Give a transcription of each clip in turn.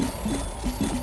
よし!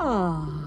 Ah.